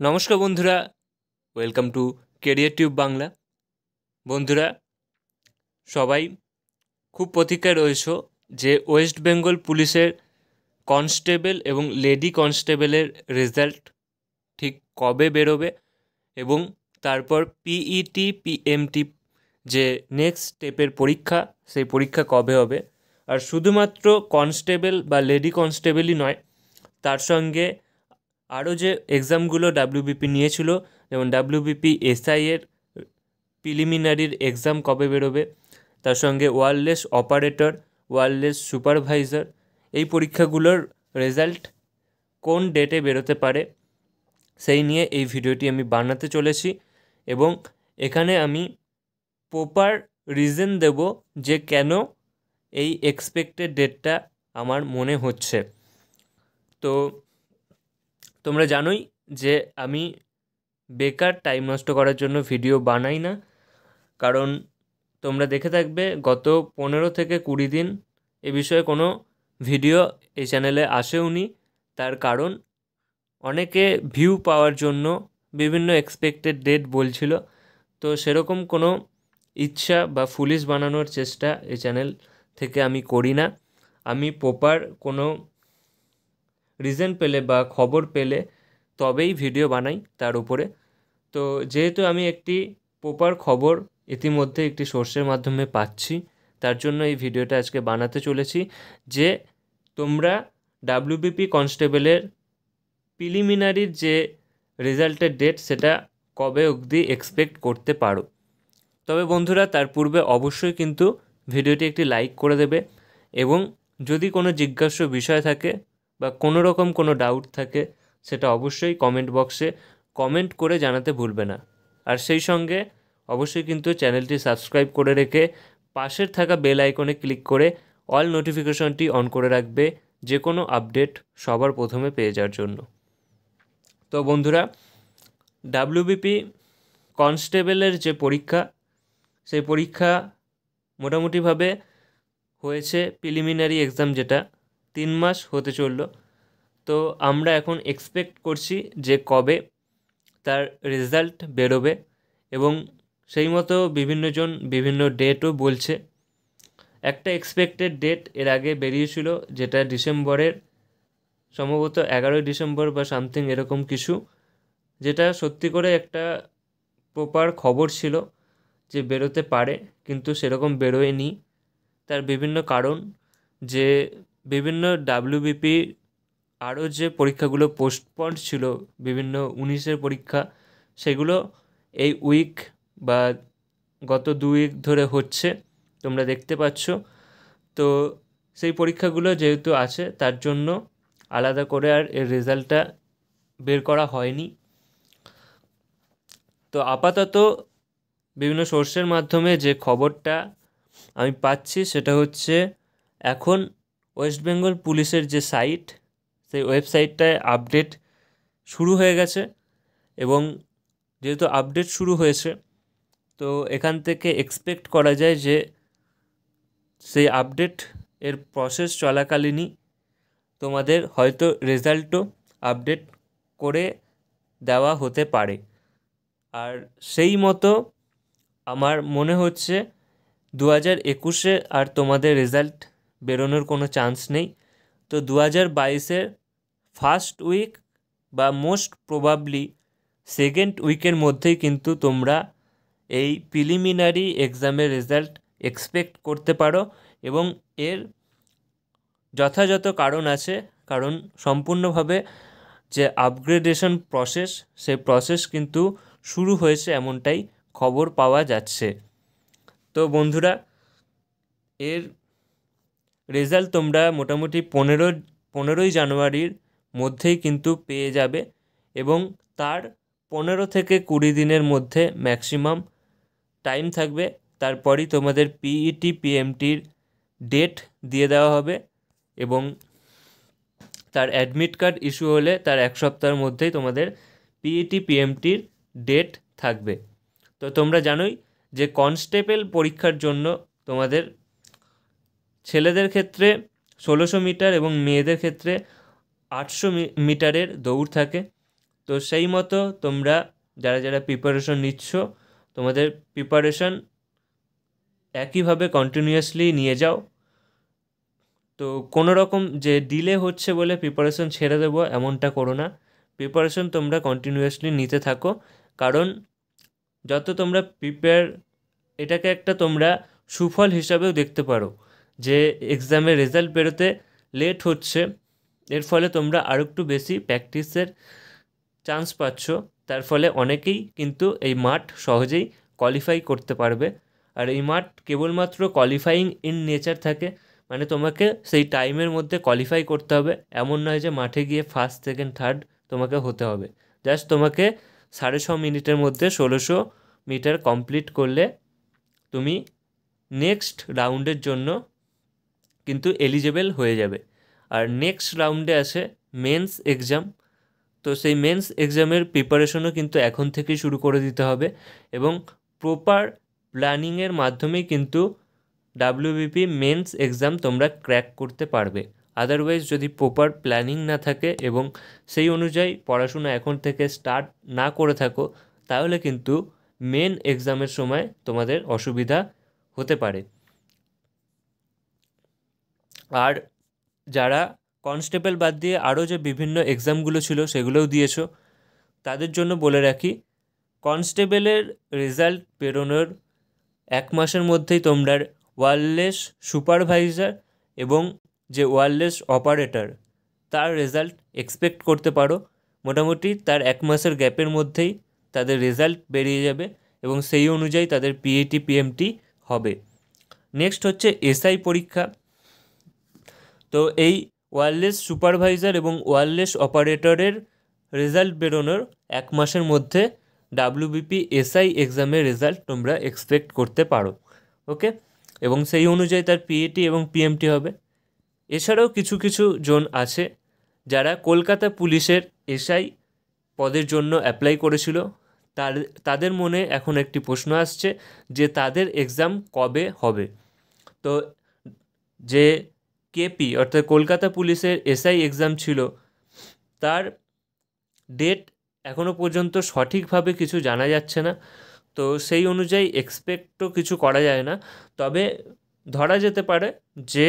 নমস্কার বন্ধুরা welcome to career tube Bangla বন্ধুরা, সবাই খুব প্রতীক্ষায় রয়েছ যে ওয়েস্ট বেঙ্গল পুলিশের কনস্টেবল এবং লেডি কনস্টেবলের রেজাল্ট ঠিক কবে বেরোবে এবং তারপর পিইটি পিএমটি যে নেক্সট স্টেপের পরীক্ষা, সেই পরীক্ষা কবে হবে। আর শুধুমাত্র কনস্টেবল বা লেডি কনস্টেবলই নয়, তার সঙ্গে আরও যে এক্সামগুলো ডাব্লিউবিপি নিয়েছিল, যেমন ডাব্লিউবিপি এসআই এর প্রিলিমিনারির এক্সাম কবে বেরোবে, তার সঙ্গে ওয়ারলেস অপারেটর ওয়ারলেস সুপারভাইজার এই পরীক্ষাগুলোর রেজাল্ট কোন ডেটে বেরোতে পারে, সেই নিয়ে এই ভিডিওটি আমি বানাতে চলেছি এবং এখানে আমি প্রপার রিজন দেব যে কেন এই এক্সপেক্টেড ডেটটা আমার মনে হচ্ছে। তো তোমরা জানোই যে আমি বেকার টাইম নষ্ট করার জন্য ভিডিও বানাই না। কারণ তোমরা দেখে থাকবে গত পনেরো থেকে কুড়ি দিন এ বিষয়ে কোনো ভিডিও এই চ্যানেলে আসেওনি তার কারণ অনেকে ভিউ পাওয়ার জন্য বিভিন্ন এক্সপেক্টেড ডেট বলছিল। তো সেরকম কোনো ইচ্ছা বা ফুলিশ বানানোর চেষ্টা এই চ্যানেল থেকে আমি করি না। আমি প্রপার কোনো রিজন পেলে বা খবর পেলে তবেই ভিডিও বানাই তার উপরে। তো যেহেতু আমি একটি প্রপার খবর ইতিমধ্যে একটি সোর্সের মাধ্যমে পাচ্ছি, তার জন্য এই ভিডিওটা আজকে বানাতে চলেছি যে তোমরা ডাব্লিউবিপি কনস্টেবলের প্রিলিমিনারির যে রেজাল্টের ডেট সেটা কবে অবধি এক্সপেক্ট করতে পারো। তবে বন্ধুরা, তার পূর্বে অবশ্যই কিন্তু ভিডিওটি একটি লাইক করে দেবে এবং যদি কোনো জিজ্ঞাস্য বিষয় থাকে বা কোনো রকম কোনো ডাউট থাকে, সেটা অবশ্যই কমেন্ট বক্সে কমেন্ট করে জানাতে ভুলবে না। আর সেই সঙ্গে অবশ্যই কিন্তু চ্যানেলটি সাবস্ক্রাইব করে রেখে পাশের থাকা বেল আইকনে ক্লিক করে অল নোটিফিকেশনটি অন করে রাখবে যে কোনো আপডেট সবার প্রথমে পেয়ে যাওয়ার জন্য। তো বন্ধুরা ডাব্লিউবিপি কনস্টেবলের যে পরীক্ষা, সেই পরীক্ষা মোটামুটিভাবে হয়েছে প্রিলিমিনারি এক্সাম যেটা। তিন মাস হতে চলল। তো আমরা এখন এক্সপেক্ট করছি যে কবে তার রেজাল্ট বেরোবে এবং সেই মতো বিভিন্নজন বিভিন্ন ডেটও বলছে। একটা এক্সপেক্টেড ডেট এর আগে বেরিয়েছিল যেটা ডিসেম্বরের, সম্ভবত এগারোই ডিসেম্বর বা সামথিং এরকম কিছু, যেটা সত্যি করে একটা প্রপার খবর ছিল যে বেরোতে পারে, কিন্তু সেরকম বেরোয়নি। তার বিভিন্ন কারণ যে বিভিন্ন ডাব্লিউবিপি আরও যে পরীক্ষাগুলো পোস্টপন্ড ছিল, বিভিন্ন উনিশের পরীক্ষা, সেগুলো এই উইক বা গত দু উইক ধরে হচ্ছে, তোমরা দেখতে পাচ্ছ। তো সেই পরীক্ষাগুলো যেহেতু আছে, তার জন্য আলাদা করে আর এর রেজাল্টটা বের করা হয়নি। তো আপাতত বিভিন্ন সোর্সের মাধ্যমে যে খবরটা আমি পাচ্ছি, সেটা হচ্ছে এখন ওয়েস্ট বেঙ্গল পুলিশের যে সাইট, সেই ওয়েবসাইটটায় আপডেট শুরু হয়ে গেছে এবং যেহেতু আপডেট শুরু হয়েছে, তো এখান থেকে এক্সপেক্ট করা যায় যে সেই আপডেট এর প্রসেস চলাকালীনই তোমাদের হয়তো রেজাল্টও আপডেট করে দেওয়া হতে পারে। আর সেই মতো আমার মনে হচ্ছে দু হাজার একুশে আর তোমাদের রেজাল্ট বেরোনোর কোনো চান্স নেই। তো দু হাজার বাইশের ফার্স্ট উইক বা মোস্ট প্রবাবলি সেকেন্ড উইকের মধ্যেই কিন্তু তোমরা এই প্রিলিমিনারি এক্সামের রেজাল্ট এক্সপেক্ট করতে পারো এবং এর যথাযথ কারণ আছে। কারণ সম্পূর্ণভাবে যে আপগ্রেডেশন প্রসেস সেই প্রসেস কিন্তু শুরু হয়েছে এমনটাই খবর পাওয়া যাচ্ছে। তো বন্ধুরা, এর রেজাল্ট তোমরা মোটামুটি পনেরো, পনেরোই জানুয়ারির মধ্যেই কিন্তু পেয়ে যাবে এবং তার পনেরো থেকে কুড়ি দিনের মধ্যে ম্যাক্সিমাম টাইম থাকবে। তারপরই তোমাদের পিইটি পিএমটির ডেট দিয়ে দেওয়া হবে এবং তার অ্যাডমিট কার্ড ইস্যু হলে তার এক সপ্তাহের মধ্যেই তোমাদের পিইটি পিএমটির ডেট থাকবে। তো তোমরা জানোই যে কনস্টেবল পরীক্ষার জন্য তোমাদের ছেলেদের ক্ষেত্রে ষোলোশো মিটার এবং মেয়েদের ক্ষেত্রে আটশো মিটারের দৌড় থাকে। তো সেই মতো তোমরা যারা যারা প্রিপারেশন নিচ্ছ, তোমাদের প্রিপারেশন একইভাবে কন্টিনিউয়াসলি নিয়ে যাও। তো কোনো রকম যে ডিলে হচ্ছে বলে প্রিপারেশন ছেড়ে দেবো এমনটা করো না। প্রিপারেশন তোমরা কন্টিনিউয়াসলি নিতে থাকো। কারণ যত তোমরা প্রিপেয়ার এটাকে একটা তোমরা সুফল হিসাবেও দেখতে পারো। যে এক্সামের রেজাল্ট বেরোতে লেট হচ্ছে, এর ফলে তোমরা আরও একটু বেশি প্র্যাকটিসের চান্স পাচ্ছ। তার ফলে অনেকেই কিন্তু এই মাঠ সহজেই কোয়ালিফাই করতে পারবে। আর এই মাঠ কেবলমাত্র কোয়ালিফাইং ইন নেচার থাকে মানে তোমাকে সেই টাইমের মধ্যে কোয়ালিফাই করতে হবে। এমন নয় যে মাঠে গিয়ে ফার্স্ট সেকেন্ড থার্ড তোমাকে হতে হবে। জাস্ট তোমাকে সাড়ে ছ মিনিটের মধ্যে ষোলোশো মিটার কমপ্লিট করলে তুমি নেক্সট রাউন্ডের জন্য কিন্তু এলিজেবেল হয়ে যাবে। আর নেক্সট রাউন্ডে আছে মেন্স এক্সাম তো সেই মেন্স এক্সামের প্রিপারেশনও কিন্তু এখন থেকেই শুরু করে দিতে হবে এবং প্রপার প্ল্যানিংয়ের মাধ্যমেই কিন্তু ডাব্লিউবিপি মেন্স এক্সাম তোমরা ক্র্যাক করতে পারবে। আদারওয়াইজ যদি প্রপার প্ল্যানিং না থাকে এবং সেই অনুযায়ী পড়াশোনা এখন থেকে স্টার্ট না করে থাকো, তাহলে কিন্তু মেন এক্সামের সময় তোমাদের অসুবিধা হতে পারে। আর যারা কনস্টেবল বাদ দিয়ে আরও যে বিভিন্ন এক্সামগুলো ছিল সেগুলোও দিয়েছ, তাদের জন্য বলে রাখি, কনস্টেবলের রেজাল্ট বেরোনোর এক মাসের মধ্যেই তোমরা ওয়ারলেস সুপারভাইজার এবং যে ওয়ারলেস অপারেটর, তার রেজাল্ট এক্সপেক্ট করতে পারো। মোটামুটি তার এক মাসের গ্যাপের মধ্যেই তাদের রেজাল্ট বেরিয়ে যাবে এবং সেই অনুযায়ী তাদের পিএটি পিএমটি হবে। নেক্সট হচ্ছে এসআই পরীক্ষা। তো এই ওয়ারলেস সুপারভাইজার এবং ওয়ারলেস অপারেটরের রেজাল্ট বেরোনোর এক মাসের মধ্যে ডাব্লিউবিপি এসআই এক্সামের রেজাল্ট তোমরা এক্সপেক্ট করতে পারো ওকে এবং সেই অনুযায়ী তার পিএটি এবং পিএমটি হবে। এছাড়াও কিছু কিছু জন আছে যারা কলকাতা পুলিশের এসআই পদের জন্য অ্যাপ্লাই করেছিল। তার, তাদের মনে এখন একটি প্রশ্ন আসছে যে তাদের এক্সাম কবে হবে? তো যে কেপি, অর্থাৎ কলকাতা পুলিশের এসআই এক্সাম ছিল, তার ডেট এখনও পর্যন্ত সঠিকভাবে কিছু জানা যাচ্ছে না। তো সেই অনুযায়ী এক্সপেক্টও কিছু করা যায় না। তবে ধরা যেতে পারে যে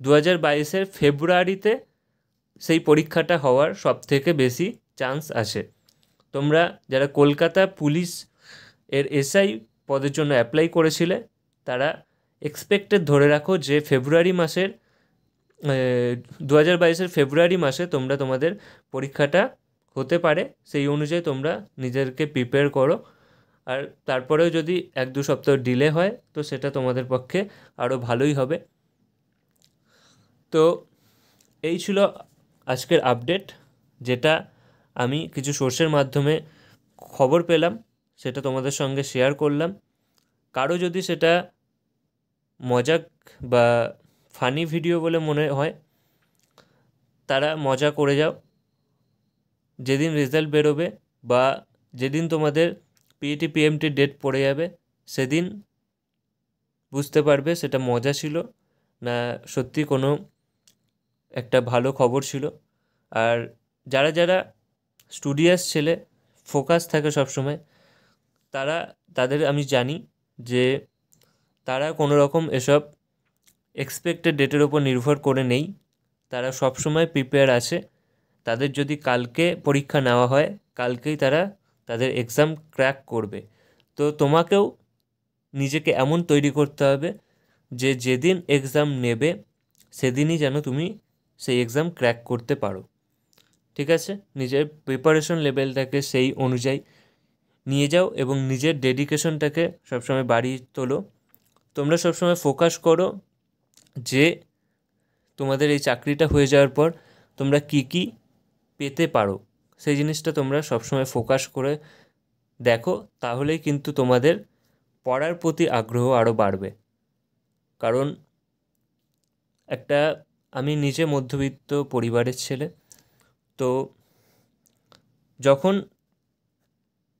দু হাজার বাইশের ফেব্রুয়ারিতে সেই পরীক্ষাটা হওয়ার সব থেকে বেশি চান্স আছে। তোমরা যারা কলকাতা পুলিশ এর এসআই পদের জন্য অ্যাপ্লাই করেছিলে, তারা এক্সপেক্টেড ধরে রাখো যে ফেব্রুয়ারি মাসের দু হাজার বাইশের ফেব্রুয়ারি মাসে তোমরা তোমাদের পরীক্ষাটা হতে পারে। সেই অনুযায়ী তোমরা নিজেদেরকে প্রিপেয়ার করো। আর তারপরেও যদি এক দু সপ্তাহ ডিলে হয়, তো সেটা তোমাদের পক্ষে আরও ভালোই হবে। তো এই ছিল আজকের আপডেট যেটা আমি কিছু সোর্সের মাধ্যমে খবর পেলাম, সেটা তোমাদের সঙ্গে শেয়ার করলাম। কারও যদি সেটা মজাক বা ফানি ভিডিও বলে মনে হয়। তারা মজা করে যাও। যেদিন রেজাল্ট বেরোবে বা যেদিন তোমাদের পিইটি পিএমটির ডেট পড়ে যাবে, সেদিন বুঝতে পারবে সেটা মজা ছিল, না সত্যি কোনো একটা ভালো খবর ছিল। আর যারা যারা স্টুডিয়াস ছেলে ফোকাস থাকে সবসময়, তারা, তাদের আমি জানি যে তারা কোনো রকম এসব এক্সপেক্টেড ডেটের ওপর নির্ভর করে নেই। তারা সবসময় প্রিপেয়ার আছে। তাদের যদি কালকে পরীক্ষা নেওয়া হয়, কালকেই তারা তাদের এক্সাম ক্র্যাক করবে। তো তোমাকেও নিজেকে এমন তৈরি করতে হবে যে যেদিন এক্সাম নেবে, সেদিনই যেন তুমি সেই এক্সাম ক্র্যাক করতে পারো। ঠিক আছে? নিজের প্রিপারেশন লেভেলটাকে সেই অনুযায়ী নিয়ে যাও এবং নিজের ডেডিকেশনটাকে সবসময় বাড়িয়ে তোলো। তোমরা সবসময় ফোকাস করো যে তোমাদের এই চাকরিটা হয়ে যাওয়ার পর তোমরা কী কী পেতে পারো, সেই জিনিসটা তোমরা সবসময় ফোকাস করে দেখো, তাহলেই কিন্তু তোমাদের পড়ার প্রতি আগ্রহ আরও বাড়বে। কারণ একটা আমি নিজে মধ্যবিত্ত পরিবারের ছেলে, তো যখন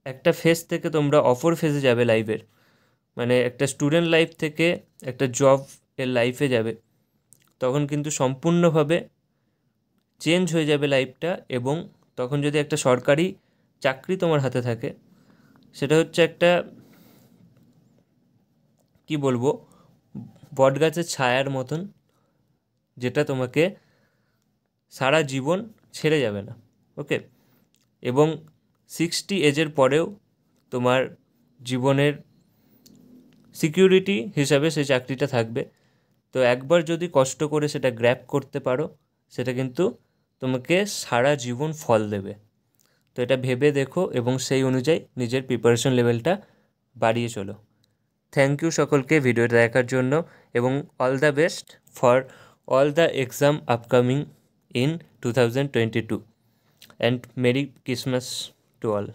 একটা ফেজ থেকে তোমরা অফর ফেজে যাবে লাইফের মানে একটা স্টুডেন্ট লাইফ থেকে একটা জব এর লাইফে যাবে। তখন কিন্তু সম্পূর্ণভাবে চেঞ্জ হয়ে যাবে লাইফটা এবং তখন যদি একটা সরকারি চাকরি তোমার হাতে থাকে, সেটা হচ্ছে একটা, কি বলব, বটগাছের ছায়ার মতন, যেটা তোমাকে সারা জীবন ছেড়ে যাবে না ওকে এবং সিক্সটি এজের পরেও তোমার জীবনের সিকিউরিটি হিসাবে সেই চাকরিটা থাকবে। তো একবার যদি কষ্ট করে সেটা গ্র্যাপ করতে পারো, সেটা কিন্তু তোমাকে সারা জীবন ফল দেবে। তো এটা ভেবে দেখো এবং সেই অনুযায়ী নিজের প্রিপারেশন লেভেলটা বাড়িয়ে চলো। থ্যাংক ইউ সকলকে ভিডিওটা দেখার জন্য এবং all the best for all the exam upcoming in two thousand twenty two and merry Christmas to all